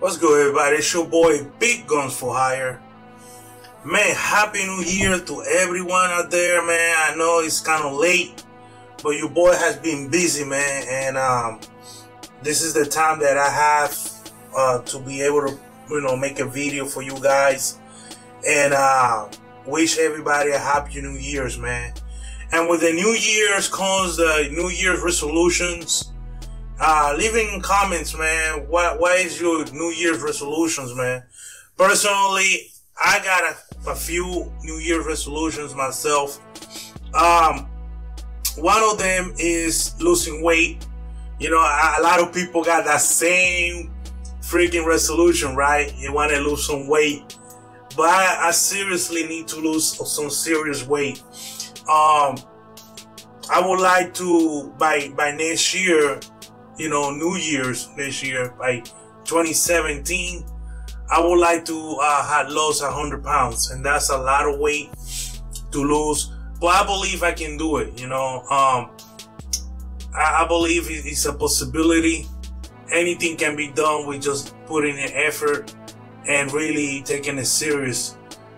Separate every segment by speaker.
Speaker 1: What's good, everybody? It's your boy Big Guns for Hire. Man, happy new year to everyone out there, man. I know it's kind of late, but your boy has been busy, man. And um, this is the time that I have uh, to be able to, you know, make a video for you guys. And uh, wish everybody a happy new year's, man. And with the new year's comes the new year's resolutions. Uh, leaving in comments, man. What what is your New Year's resolutions, man? Personally, I got a, a few New Year's resolutions myself. Um, one of them is losing weight. You know, a, a lot of people got that same freaking resolution, right? You want to lose some weight, but I, I seriously need to lose some serious weight. Um, I would like to by by next year you know, New Year's this year, by 2017, I would like to uh, have lost 100 pounds, and that's a lot of weight to lose. But I believe I can do it. You know, um, I, I believe it's a possibility. Anything can be done with just putting in effort and really taking it serious.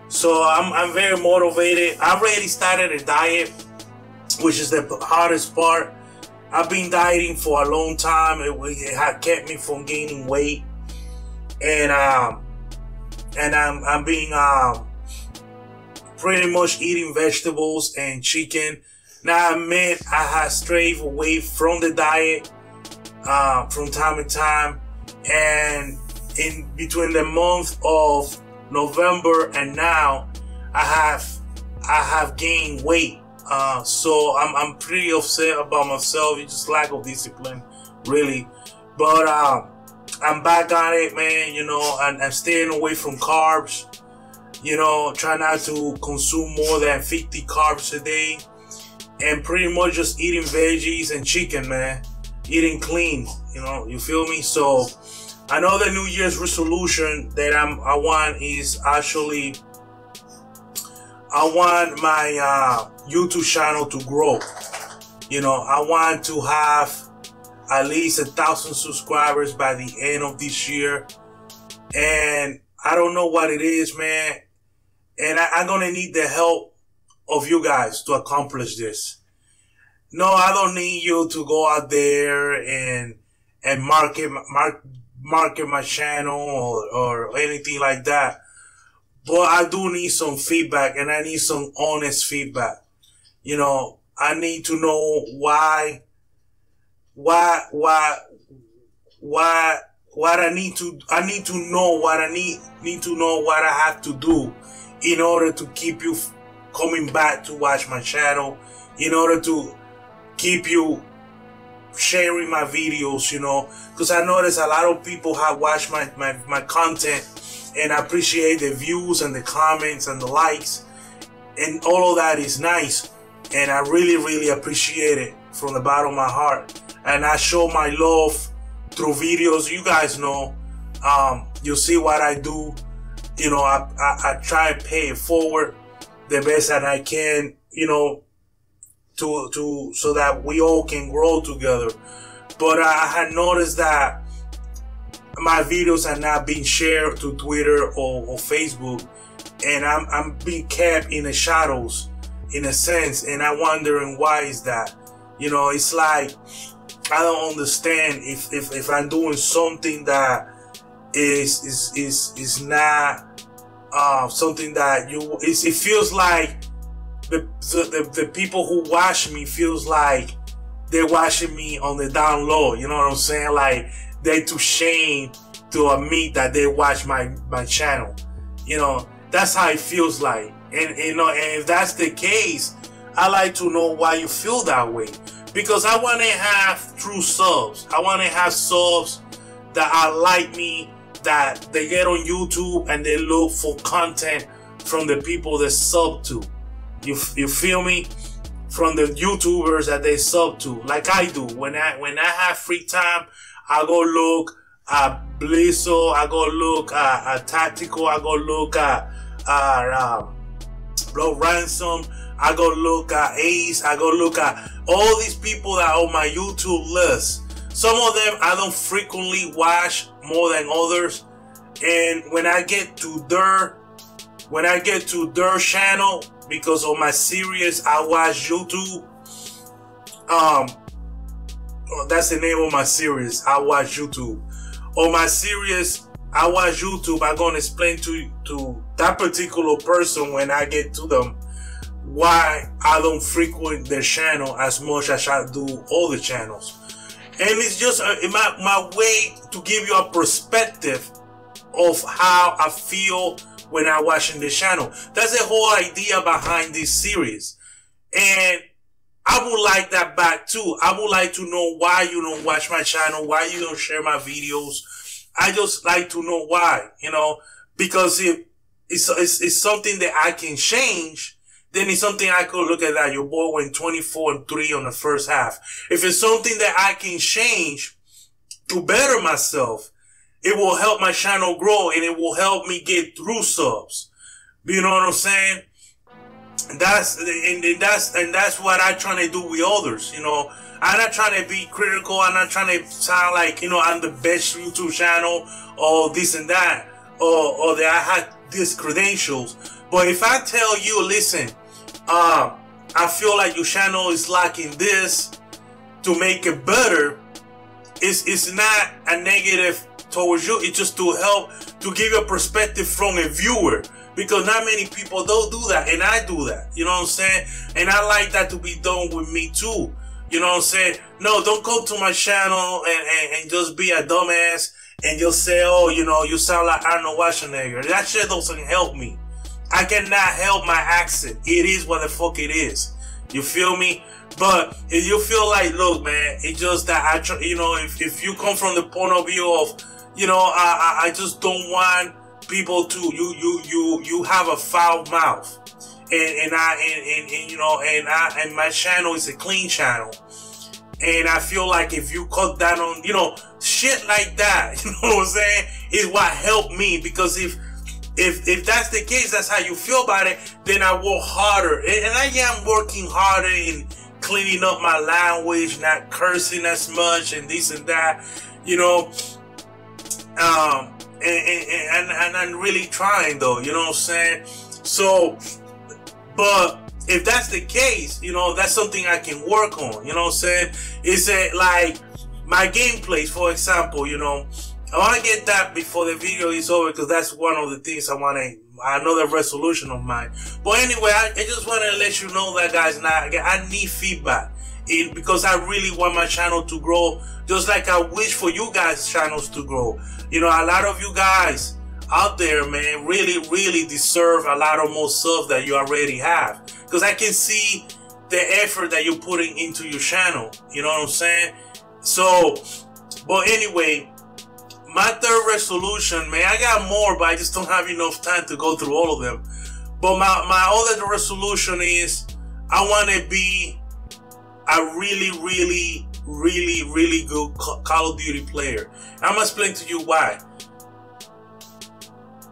Speaker 1: So I'm, I'm very motivated. I already started a diet, which is the hardest part I've been dieting for a long time. It, it had kept me from gaining weight, and um, and I'm I'm being um pretty much eating vegetables and chicken. Now I admit I have strayed away from the diet uh, from time to time, and in between the month of November and now, I have I have gained weight uh, so I'm, I'm pretty upset about myself. It's just lack of discipline, really. But uh, I'm back on it, man. You know, and I'm staying away from carbs. You know, try not to consume more than 50 carbs a day. And pretty much just eating veggies and chicken, man. Eating clean, you know, you feel me? So another New Year's resolution that I'm I want is actually I want my uh, YouTube channel to grow. You know, I want to have at least a thousand subscribers by the end of this year. And I don't know what it is, man. And I, am going to need the help of you guys to accomplish this. No, I don't need you to go out there and, and market, mark, market my channel or, or anything like that. But I do need some feedback and I need some honest feedback. You know, I need to know why, why, why, why, what I need to, I need to know what I need, need to know what I have to do in order to keep you coming back to watch my channel, in order to keep you sharing my videos, you know, because I notice a lot of people have watched my, my, my content and I appreciate the views and the comments and the likes. And all of that is nice. And I really really appreciate it from the bottom of my heart. And I show my love through videos. You guys know um, you'll see what I do. You know I, I, I try and pay it forward the best that I can you know to to so that we all can grow together. But I had noticed that my videos are not being shared to Twitter or, or Facebook, and I'm I'm being kept in the shadows, in a sense, and I'm wondering why is that? You know, it's like I don't understand if if, if I'm doing something that is is is is not uh, something that you it feels like the, the the people who watch me feels like they're watching me on the down low. You know what I'm saying? Like they too shame to admit that they watch my my channel. You know, that's how it feels like. And you know, and if that's the case, I like to know why you feel that way. Because I want to have true subs. I want to have subs that are like me, that they get on YouTube and they look for content from the people they sub to. You, you feel me? From the YouTubers that they sub to, like I do. When I when I have free time, I go look at Blizzo, I go look at, at Tactical, I go look at, at um, Ransom, I go look at Ace, I go look at all these people that are on my YouTube list. Some of them I don't frequently watch more than others, And when I get to their when I get to their channel, because of my series I watch YouTube, um that's the name of my series. I watch YouTube. On my series, I watch YouTube. I'm gonna explain to to that particular person when I get to them why I don't frequent their channel as much as I do all the channels. And it's just uh, my, my way to give you a perspective of how I feel when I'm watching the channel. That's the whole idea behind this series. And I would like that back too. I would like to know why you don't watch my channel, why you don't share my videos. I just like to know why, you know, because if it's, it's, it's something that I can change, then it's something I could look at that. Your boy went 24 and 3 on the first half. If it's something that I can change to better myself, it will help my channel grow and it will help me get through subs. You know what I'm saying? That's and that's and that's what I'm trying to do with others. You know, I'm not trying to be critical. I'm not trying to sound like you know I'm the best YouTube channel or this and that or or that I had these credentials. But if I tell you, listen, uh, I feel like your channel is lacking this to make it better. It's, it's not a negative towards you. It's just to help to give you a perspective from a viewer because not many people don't do that and I do that. You know what I'm saying? And I like that to be done with me too. You know what I'm saying? No, don't go to my channel and, and, and just be a dumbass and just say, oh, you know, you sound like Arnold Schwarzenegger. That shit doesn't help me. I cannot help my accent. It is what the fuck it is. You feel me? But if you feel like, look, man, it's just that I, you know, if, if you come from the point of view of, you know, I, I, just don't want people to, you, you, you, you have a foul mouth. And, and I, and, and, and you know, and I, and my channel is a clean channel. And I feel like if you cut down on, you know, shit like that, you know what I'm saying, is what helped me. Because if, if if that's the case, that's how you feel about it, then I work harder. And, and I am working harder in cleaning up my language, not cursing as much and this and that, you know. Um, and, and, and, I'm really trying though, you know what I'm saying? So, but if that's the case, you know, that's something I can work on, you know what I'm saying? Is it like my gameplays, for example, you know, I want to get that before the video is over because that's one of the things I want to, another resolution of mine. But anyway, I, I just want to let you know that guys, now I need feedback because I really want my channel to grow just like I wish for you guys channels to grow. You know, a lot of you guys out there, man, really, really deserve a lot of more stuff that you already have because I can see the effort that you're putting into your channel. You know what I'm saying? So, but anyway, my third resolution, man, I got more, but I just don't have enough time to go through all of them. But my, my other resolution is I want to be a really, really, really, really good Call of Duty player. I'm going to you why.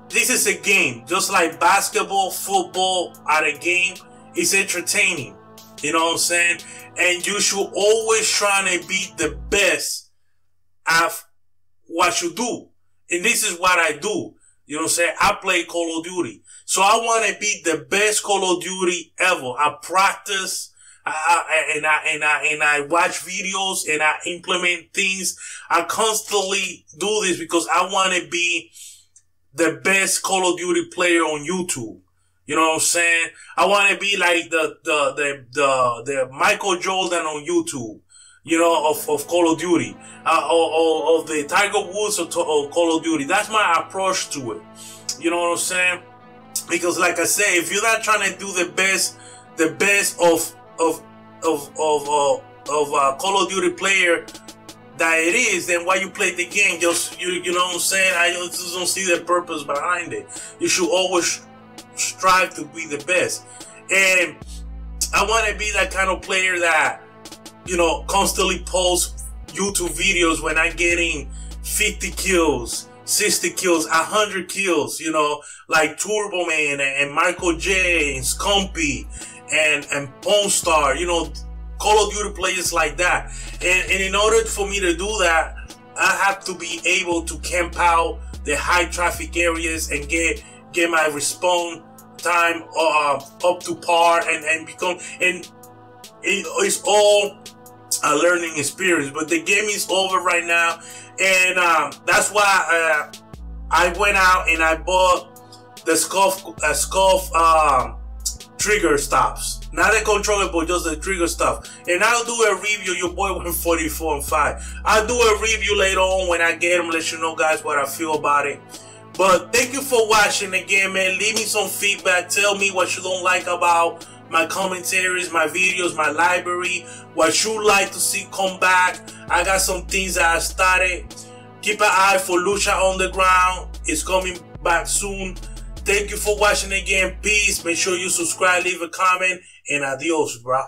Speaker 1: This is a game, just like basketball, football at a game. It's entertaining. You know what I'm saying? And you should always try to be the best at what you do. And this is what I do. You know what I'm saying? I play Call of Duty. So I want to be the best Call of Duty ever. I practice. I, and I, and I, and I watch videos and I implement things. I constantly do this because I want to be the best Call of Duty player on YouTube. You know what I'm saying? I want to be like the, the, the, the, the Michael Jordan on YouTube you know, of, of Call of Duty, uh, or, or, of the Tiger Woods of, of, Call of Duty. That's my approach to it. You know what I'm saying? Because, like I say, if you're not trying to do the best, the best of of of of uh, of uh, Call of Duty player that it is, then why you play the game? Just you, you know what I'm saying? I just don't see the purpose behind it. You should always strive to be the best, and I want to be that kind of player that you know, constantly post YouTube videos when I'm getting 50 kills, 60 kills, 100 kills, you know, like Turbo Man and, Michael J and Scumpy and, and Star, you know, Call of Duty players like that. And, and in order for me to do that, I have to be able to camp out the high traffic areas and get get my response time uh, up to par and and become and it, it's all a learning experience. But the game is over right now, and um, that's why uh, I went out and I bought the scuff uh, scuff trigger stops. Not the controller, but just the trigger stuff. And I'll do a review. Your boy went 44 and 5. I'll do a review later on when I get them, let you know, guys, what I feel about it. But thank you for watching again, man. Leave me some feedback. Tell me what you don't like about my commentaries, my videos, my library, what you like to see come back. I got some things that I started. Keep an eye for Lucha Underground. It's coming back soon. Thank you for watching again. Peace. Make sure you subscribe, leave a comment, and adios, bro.